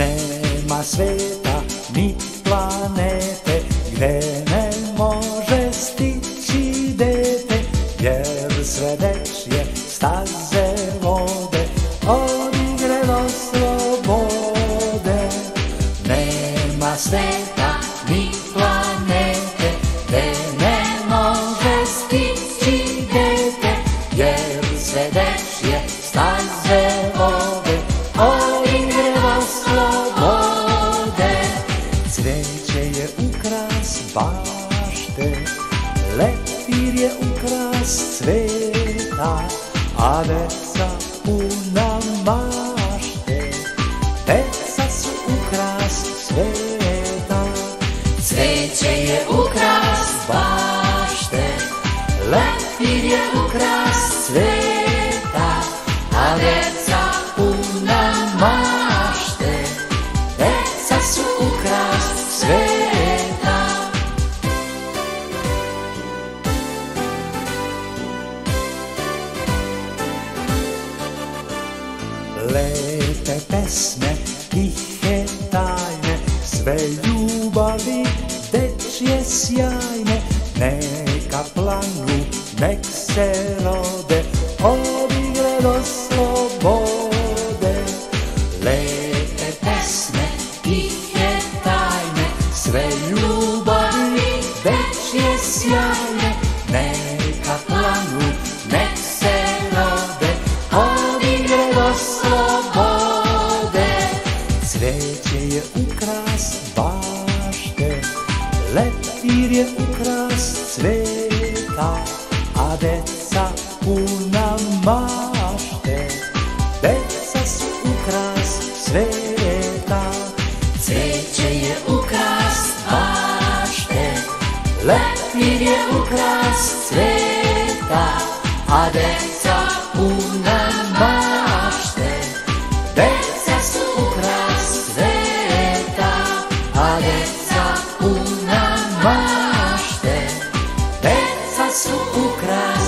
Nema sveta ni planete Gde ne može stići dete Jer sve dečje staze vode Od igre do slobode. Nema sveta ni planete Gde ne može stići dete Jer sve vode Cveće je ukras bašte Leptir je ukras cveta A deca puna mašte Deca su ukras sveta Cveće je ukras bašte Leptir je ukras cveta sveta. Lepe pesme, tihe tajne Sve ljubavi dečje sjajne. Neka planu, nek se rode Od igre do Leptir je ukras cveta A deca puna mašte. Deca su ukras sveta Cveće je ukras bašte Leptir je ukras abraço, o craque.